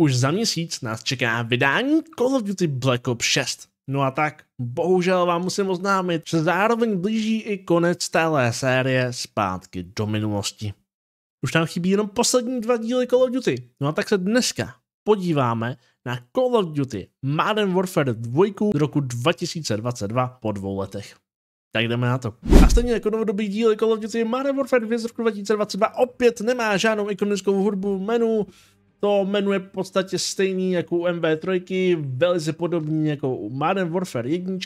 Už za měsíc nás čeká vydání Call of Duty Black Ops 6. No a tak, bohužel vám musím oznámit, že zároveň blíží i konec téhle série zpátky do minulosti. Už nám chybí jenom poslední dva díly Call of Duty. No a tak se dneska podíváme na Call of Duty Modern Warfare 2 z roku 2022 po dvou letech. Tak jdeme na to. A stejně jako novodobý díl Call of Duty Modern Warfare 2 z roku 2022 opět nemá žádnou ikonickou hudbu menu, to menu je v podstatě stejný jako u MV3, velice podobný jako u Modern Warfare 1.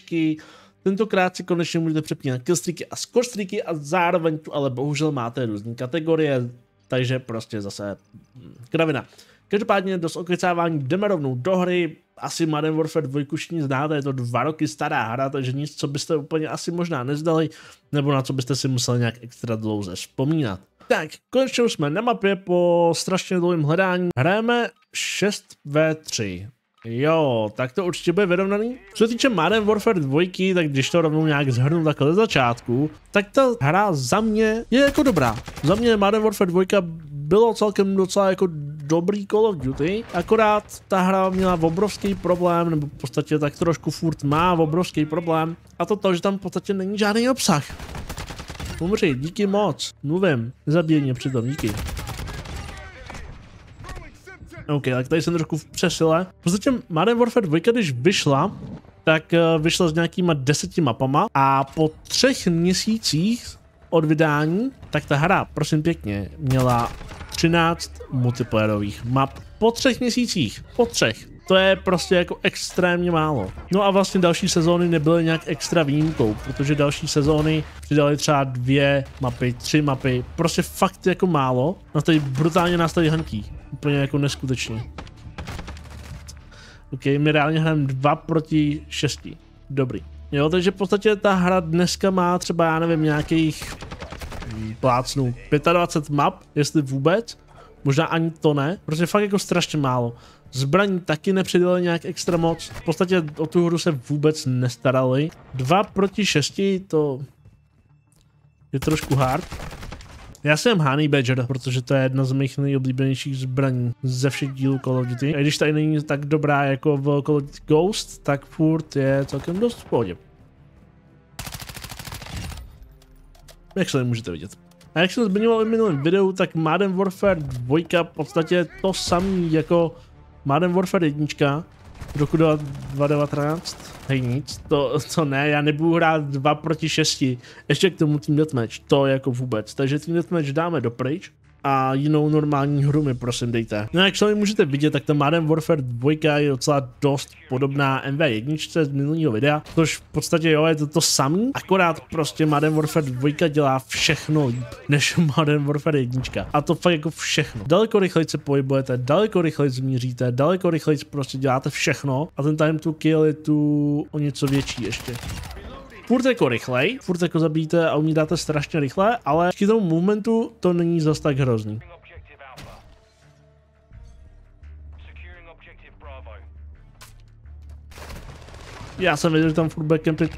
Tentokrát si konečně můžete přepínat killstreaky a scorestreaky a zároveň tu ale bohužel máte různé kategorie, takže prostě zase hm, kravina. Každopádně dost okecávání jdeme rovnou do hry, asi Modern Warfare 2 všichni znáte, je to dva roky stará hra, takže nic, co byste úplně asi možná nezdali, nebo na co byste si museli nějak extra dlouze vzpomínat. Tak, konečně jsme na mapě po strašně dlouhém hledání. Hrajeme 6v3. Jo, tak to určitě bude vyrovnaný. Co se týče Modern Warfare 2, tak když to rovnou nějak zhrnu takhle ze začátku, tak ta hra za mě je jako dobrá. Za mě Modern Warfare 2 bylo celkem docela jako dobrý Call of Duty, akorát ta hra měla obrovský problém, nebo v podstatě tak trošku furt má obrovský problém, a to to, že tam v podstatě není žádný obsah. Umři, díky moc. Mluvím, nezabíj mě přitom, díky. OK, tak tady jsem trošku v přesile. V podstatě Modern Warfare 2, když vyšla, tak eh, vyšla s nějakýma deseti mapama a po třech měsících od vydání, tak ta hra, prosím pěkně, měla 13 multiplayerových map po třech měsících. Po třech. To je prostě jako extrémně málo. No a vlastně další sezóny nebyly nějak extra výjimkou, protože další sezóny přidali třeba dvě mapy, tři mapy, prostě fakt jako málo. Na tady brutálně nás tady hanký. Úplně jako neskutečně. OK, my reálně hrajeme dva proti šesti. Dobrý. Jo, takže v podstatě ta hra dneska má třeba, já nevím, nějakých plácnu 25 map, jestli vůbec. Možná ani to ne, protože fakt jako strašně málo. Zbraní taky nepřidali nějak extra moc. V podstatě o tu hru se vůbec nestarali. 2 proti 6, to je trošku hard. Já jsem Honey Badger, protože to je jedna z mých nejoblíbenějších zbraní ze všech dílů Call of Duty. A když tady není tak dobrá jako v Call of Duty Ghost, tak furt je celkem dost v pohodě. Jak se můžete vidět. A jak jsem zmiňoval v minulém videu, tak Modern Warfare 2 v podstatě to samý jako Modern Warfare 1 roku 2019. Hej nic, to, to ne, já nebudu hrát 2 proti 6. Ještě k tomu Team Deathmatch, to jako vůbec. Takže Team Deathmatch dáme do pryč a jinou normální hru mi prosím dejte. No jak sami můžete vidět, tak ta Modern Warfare 2 je docela dost podobná MV1 z minulého videa, což v podstatě jo, je to to samý, akorát prostě Modern Warfare 2 dělá všechno líp než Modern Warfare 1. A to fakt jako všechno. Daleko rychleji se pohybujete, daleko rychleji zmíříte, daleko rychleji prostě děláte všechno a ten time to kill je tu o něco větší ještě furt jako rychlej, furt jako zabíjíte a umí dáte strašně rychle, ale k tomu momentu to není zas tak hrozný. Já jsem věděl, že tam furt bude campit.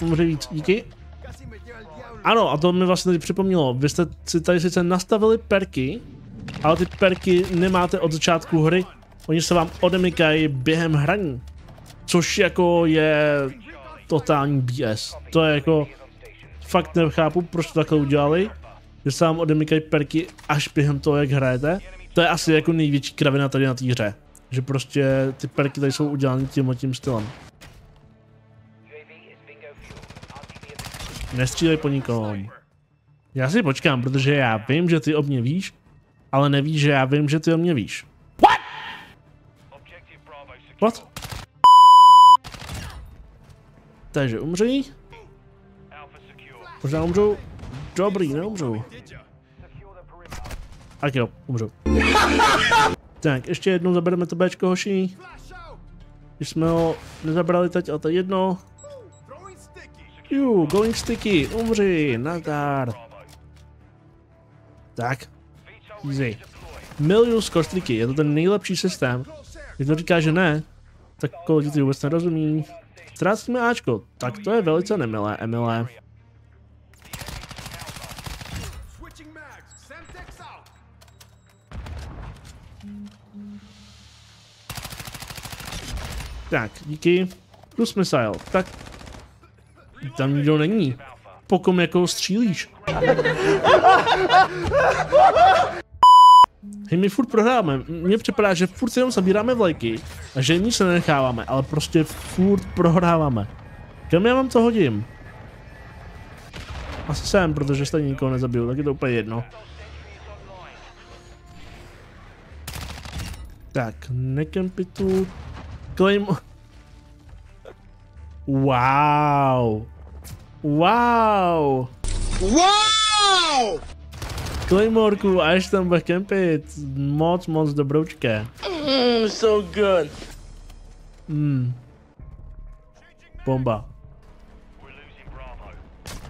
Může víc, díky. Ano, a to mi vlastně teď připomnělo. Vy jste si tady sice nastavili perky, ale ty perky nemáte od začátku hry. Oni se vám odemykají během hraní. Což jako je totální BS. To je jako, fakt nechápu, proč to takhle udělali, že se vám odemykají perky až během toho, jak hrajete. To je asi jako největší kravina tady na té hře. Že prostě ty perky tady jsou udělány tím tím stylem. Nestřílej po nikom. Já si počkám, protože já vím, že ty o mě víš, ale nevíš, že já vím, že ty o mě víš. What? What? Takže umří. Možná umřou. Dobrý, neumřou. Tak jo, umřou. tak, ještě jednou zabereme to Bčko, hoší. Když jsme ho nezabrali teď, ale to je jedno. Ju, going sticky, umři, nazdar. Tak, easy. Milius kostríky, je to ten nejlepší systém. Když to říká, že ne, tak kolik ty vůbec nerozumí. Ztrácíme Ačko, tak to je velice nemilé, Emilé. Tak, díky. Plus missile. Tak. Tam nikdo není. Po kom jako střílíš? Hej, my furt prohráváme. Mně připadá, že furt jenom zabíráme vlajky a že nic nenecháváme, ale prostě furt prohráváme. Kam já vám to hodím? Asi sem, protože stejně nikoho nezabiju, tak je to úplně jedno. Tak, nekempy tu. Claim... Wow. Wow. Wow! Claymorku, až tam bude kempit. Moc, moc dobroučké. Mmm, so good. Hmm. Bomba.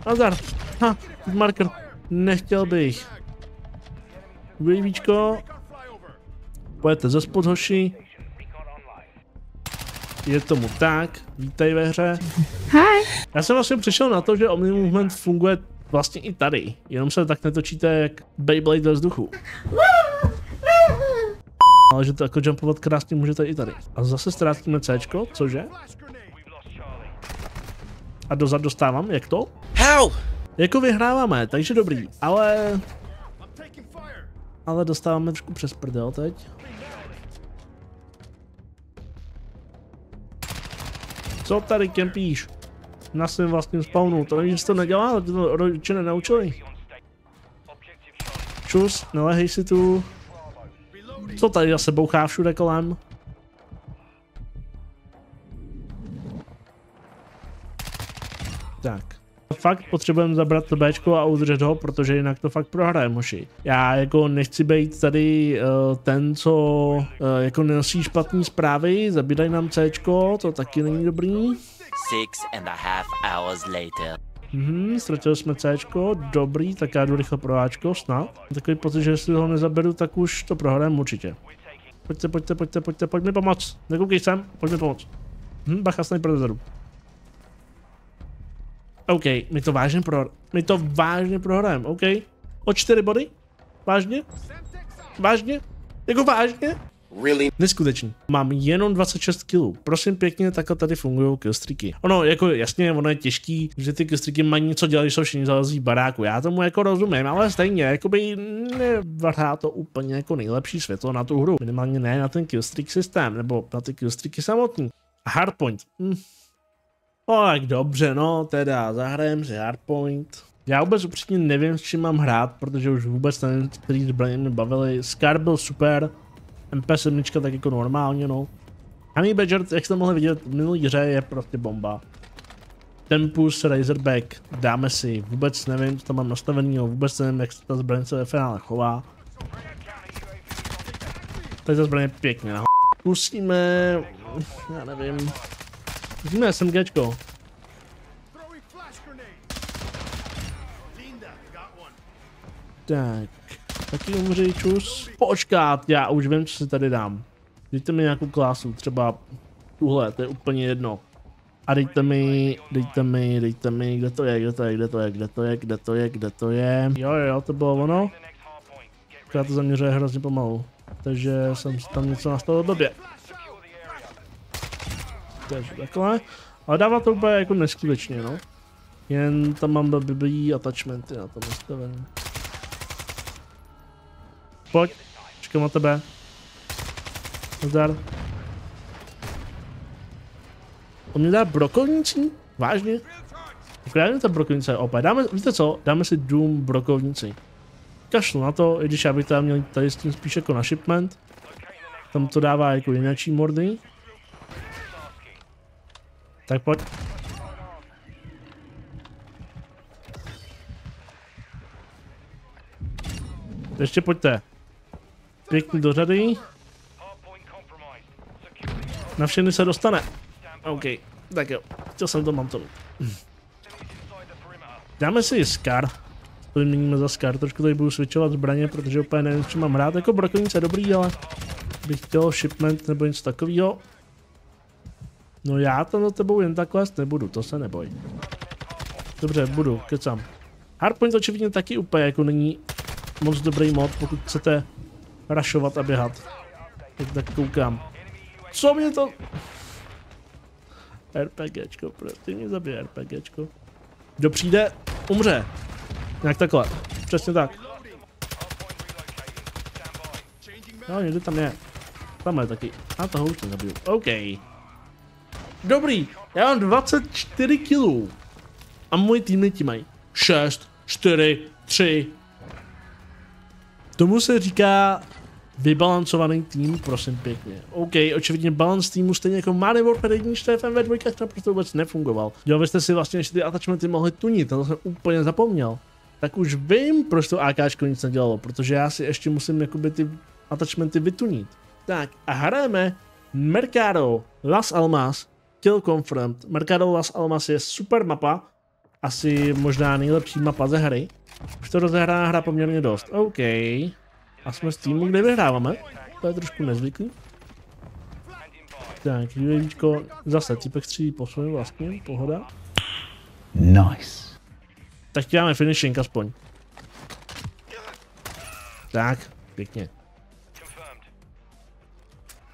Nazar. Ha, marker. Nechtěl bych. Babyčko. Pojďte ze spod hoši. Je tomu tak. Vítej ve hře. Hi. Já jsem vlastně přišel na to, že Omni Movement funguje vlastně i tady. Jenom se tak netočíte jak Beyblade ve vzduchu. Ale že to jako jumpovat krásně můžete i tady. A zase ztrácíme C, cože? A dozad dostávám, jak to? How? Jako vyhráváme, takže dobrý, ale... Ale dostáváme trošku přes prdel teď. Co tady kempíš? Na svém vlastním spawnu, to nevíš, že to nedělá, ale to rodiče nenaučili. Čus, nelehej si tu. Co tady zase bouchá všude kolem? Tak. Fakt potřebujeme zabrat to Bčko a udržet ho, protože jinak to fakt prohrajeme, moši. Já jako nechci být tady uh, ten, co uh, jako nenosí špatný zprávy, zabírají nám Cčko, to taky není dobrý. Six and a half hours later. Mhm, ztratili jsme Cčko, dobrý, tak já jdu rychle pro Ačko, snad. Takový pocit, že jestli ho nezaberu, tak už to prohrajeme určitě. Pojďte, pojďte, pojďte, pojďte, pojď mi pomoct. Nekoukej sem, pojď mi pomoct. Hm, bacha, sniper dozadu. OK, my to vážně pro... My to vážně prohrajeme, OK? O čtyři body? Vážně? Vážně? Jako vážně? Really? Neskutečný. Mám jenom 26 kg. Prosím pěkně, takhle tady fungují killstreaky. Ono, jako jasně, ono je těžký, že ty killstreaky mají něco dělat, když jsou všichni zalezí baráku. Já tomu jako rozumím, ale stejně, jakoby nevrhá to úplně jako nejlepší světlo na tu hru. Minimálně ne na ten killstreak systém, nebo na ty killstreaky samotný. Hardpoint. Hm. No tak dobře, no, teda zahrajem si Hardpoint. Já vůbec upřímně nevím, s čím mám hrát, protože už vůbec nevím, který zbraně mě bavily. Scar byl super, MP7 tak jako normálně, no. Honey Badger, jak jste mohli vidět v minulý hře, je prostě bomba. Tempus, Razorback, dáme si, vůbec nevím, co tam mám nastavený, vůbec nevím, jak se ta zbraň se ve finále chová. Tady ta zbraň je pěkně, no. Pustíme, já nevím, pustíme SMGčko. Tak, taky umřej čus. Počkat, já už vím, co si tady dám. Dejte mi nějakou klásu, třeba tuhle, to je úplně jedno. A dejte mi, dejte mi, dejte mi, kde to je, kde to je, kde to je, kde to je, kde to je, kde to je. Jo, jo, to bylo ono. Akorát to zaměřuje hrozně pomalu. Takže jsem si tam něco nastavil blbě. Takže takhle. Ale dává to úplně jako neskutečně, no. Jen tam mám blbý attachmenty na tom nastavený. Pojď, čekám na tebe. Zdar. On mě dá brokovnici? Vážně? Ukrádne ta brokovnice opět. Dáme, víte co? Dáme si Doom brokovnici. Kašlu na to, i když já bych tam měl tady s tím spíš jako na shipment. Tam to dává jako jináčí mordy. Tak pojď. Ještě pojďte. Pěkný do řady. Na všechny se dostane. OK, tak jo. Chtěl jsem to, mám to. Dáme si Scar. To vyměníme za Scar. Trošku tady budu switchovat zbraně, protože úplně nevím, co mám hrát. Jako brokovnice dobrý, ale bych chtěl shipment nebo něco takového. No já to na tebou jen tak lézt nebudu, to se neboj. Dobře, budu, kecám. Hardpoint očividně taky úplně jako není moc dobrý mod, pokud chcete rašovat a běhat. Jak tak koukám. Co mě to... RPGčko, prostě mě zabije RPGčko. Kdo přijde, umře. Nějak takhle. Přesně tak. No, někde tam je. Tam je taky. A toho už nezabiju. OK. Dobrý, já mám 24 kilů. A můj týmleti mají 6, 4, 3. Tomu se říká vybalancovaný tým, prosím pěkně. OK, očividně balance týmu stejně jako Mario Warfare 1 v ve dvojkách naprosto vůbec nefungoval. Dělali jste si vlastně ještě ty attachmenty mohli tunit, to jsem úplně zapomněl. Tak už vím, proč to AKčko nic nedělalo, protože já si ještě musím jakoby ty attachmenty vytunit. Tak a hrajeme Mercado Las Almas Kill Confirmed. Mercado Las Almas je super mapa, asi možná nejlepší mapa ze hry. Už to rozehrá hra poměrně dost. OK. A jsme s týmu, kde vyhráváme. To je trošku nezvyklý. Tak, UAVčko, zase typek střílí po svém vlastně, pohoda. Nice. Tak děláme finishing aspoň. Tak, pěkně.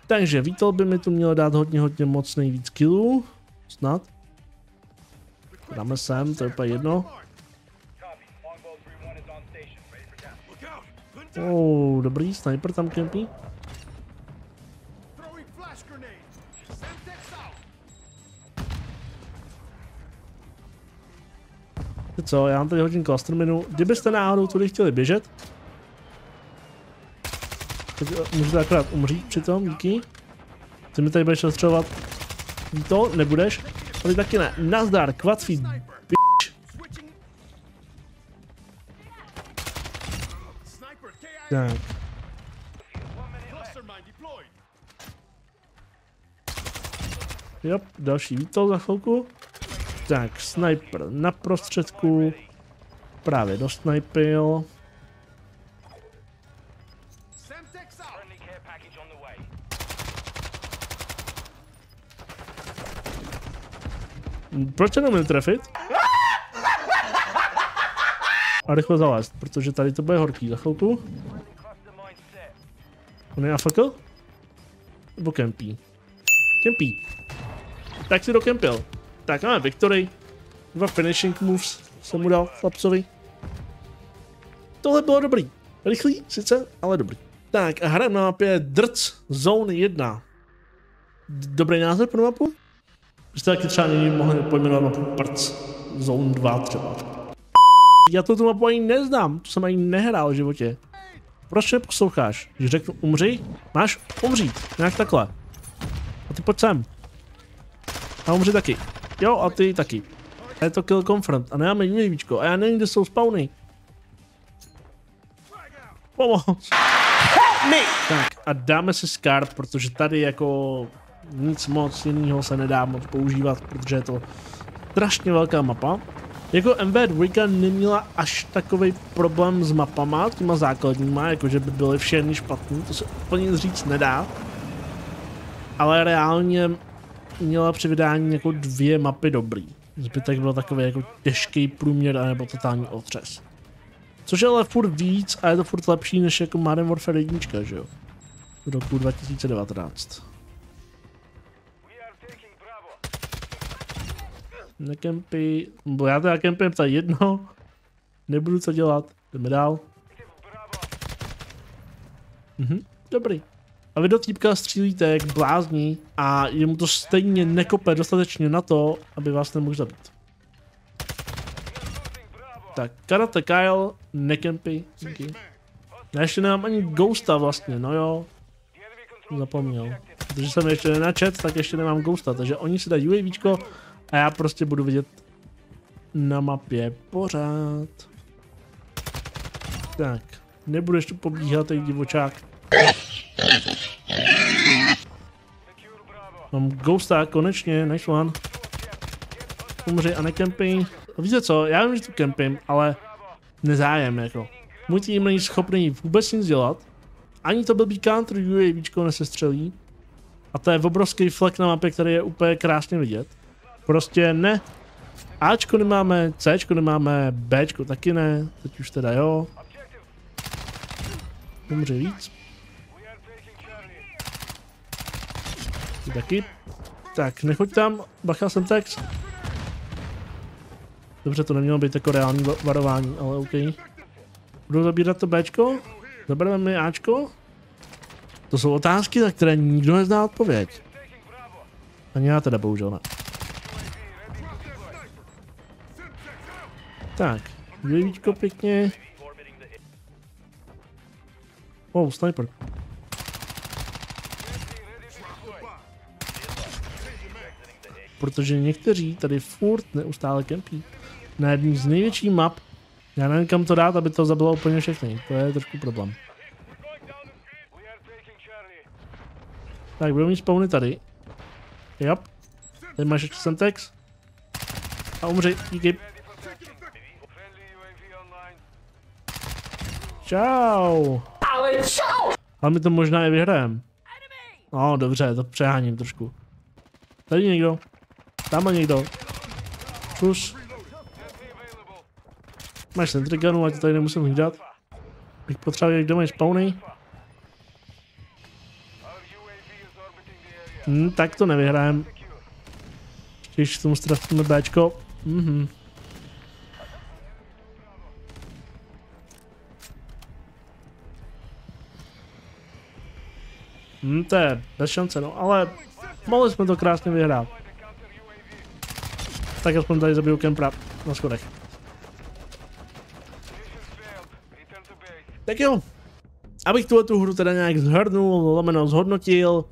Takže Vítel by mi tu měl dát hodně, hodně moc nejvíc killů. Snad. Dáme sem, to je úplně jedno. Oh, dobrý, sniper tam kempí. Co, já mám tady cluster minu. Kdybyste náhodou tudy chtěli běžet, tak eh, můžete akorát umřít přitom, díky. Ty mi tady budeš ostřelovat. To nebudeš, ale taky ne. Nazdar, kvatfí. Tak, jo, další výtol za chvilku. Tak, sniper na prostředku. Právě dosnipil. Proč se nemůžu trefit? A rychle zalézt, protože tady to bude horký za chvilku. On je AFK? Nebo kempí? Kempí. Tak si dokempil. Tak máme victory. Dva finishing moves jsem mu dal chlapcovi. Tohle bylo dobrý. Rychlý, sice, ale dobrý. Tak a hrajeme na mapě Drc Zone 1. D- Dobrý název pro mapu? Byste taky třeba někdy mohli pojmenovat mapu Prc Zone 2 třeba. Já to tu mapu ani neznám, to jsem ani nehrál v životě. Proč neposloucháš? Když řeknu umři, máš umřít, nějak takhle. A ty pojď sem. A umři taky. Jo, a ty taky. A je to kill confront. A nemáme UAVčko. A já nevím, kde jsou spawny. Pomoc. Tak a dáme si Scarp, protože tady jako nic moc jiného se nedá moc používat, protože je to strašně velká mapa. Jako MV2 neměla až takový problém s mapama, těma základníma, jakože by byly všechny špatný, to se úplně říct nedá. Ale reálně měla při vydání jako dvě mapy dobrý. Zbytek byl takový jako těžký průměr nebo totální otřes. Což je ale furt víc a je to furt lepší než jako Modern Warfare 1, že jo? V roku 2019. Nekempy, bo já teda kempím to je jedno. Nebudu co dělat, jdeme dál. Mhm, dobrý. A vy do týpka střílíte jak blázní a jemu to stejně nekope dostatečně na to, aby vás nemohl zabít. Tak, Karate Kyle, nekempy, díky. Já ještě nemám ani Ghosta vlastně, no jo. Zapomněl. Protože jsem ještě nenačet, tak ještě nemám Ghosta, takže oni si dají UAVčko a já prostě budu vidět na mapě pořád. Tak, nebudeš tu pobíhat, ten divočák. Mám Ghosta, konečně, nice one. Umři a nekempy. Víte co, já vím, že tu kempím, ale nezájem jako. Můj tým není schopný vůbec nic dělat. Ani to blbý counter UAVčko nesestřelí. A to je obrovský flek na mapě, který je úplně krásně vidět. Prostě ne. Ačko nemáme, Cčko nemáme, Bčko taky ne, teď už teda jo. Umře víc. Ty taky. Tak, nechoď tam, bacha jsem text. Dobře, to nemělo být jako reální va- varování, ale OK. Budu zabírat to Bčko? Zabereme mi Ačko? To jsou otázky, na které nikdo nezná odpověď. Ani já teda bohužel ne. Tak, UAVčko pěkně. Wow, sniper. Protože někteří tady furt neustále kempí. Na jedný z největších map. Já nevím kam to dát, aby to zabilo úplně všechny. To je trošku problém. Tak, budeme mít spawny tady. Jop. Tady máš ještě Semtex. A umři, díky. Čau. Ale čau. Ale my to možná i vyhrajem. No, dobře, to přeháním trošku. Tady někdo. Tam někdo. Plus. Máš ten triganu, ať to tady nemusím hlídat. Bych potřeboval, kde mají spawny. Hm, tak to nevyhrajem. Když tomu ztratíme Bčko. Mhm. Hm, to je bez šance, no, ale mohli jsme to krásně vyhrát. Tak aspoň tady zabiju Kempra na schodech. Tak jo, abych tuhle tu hru teda nějak zhrnul, lomeno zhodnotil,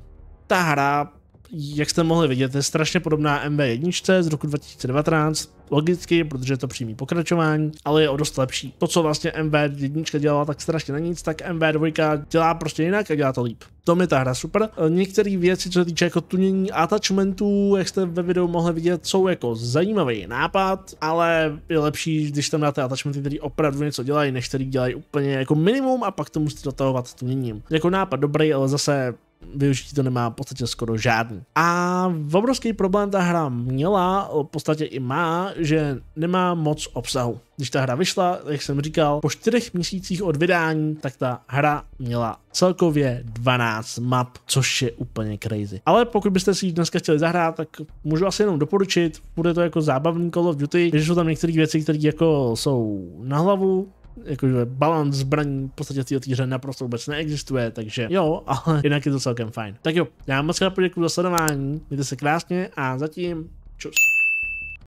ta hra, jak jste mohli vidět, je strašně podobná MV1 z roku 2019, logicky, protože je to přímý pokračování, ale je o dost lepší. To, co vlastně MV1 dělala tak strašně na nic, tak MV2 dělá prostě jinak a dělá to líp. To mi ta hra super. Některé věci, co se týče jako tunění attachmentů, jak jste ve videu mohli vidět, jsou jako zajímavý nápad, ale je lepší, když tam dáte attachmenty, které opravdu něco dělají, než který dělají úplně jako minimum a pak to musíte dotahovat tuněním. Jako nápad dobrý, ale zase využití to nemá v podstatě skoro žádný. A obrovský problém ta hra měla, v podstatě i má, že nemá moc obsahu. Když ta hra vyšla, jak jsem říkal, po čtyřech měsících od vydání, tak ta hra měla celkově 12 map, což je úplně crazy. Ale pokud byste si ji dneska chtěli zahrát, tak můžu asi jenom doporučit, bude to jako zábavný Call of Duty, že jsou tam některé věci, které jako jsou na hlavu, jakože balans zbraní v podstatě v této hře naprosto vůbec neexistuje, takže jo, ale jinak je to celkem fajn. Tak jo, já moc krát poděkuji za sledování, mějte se krásně a zatím čus.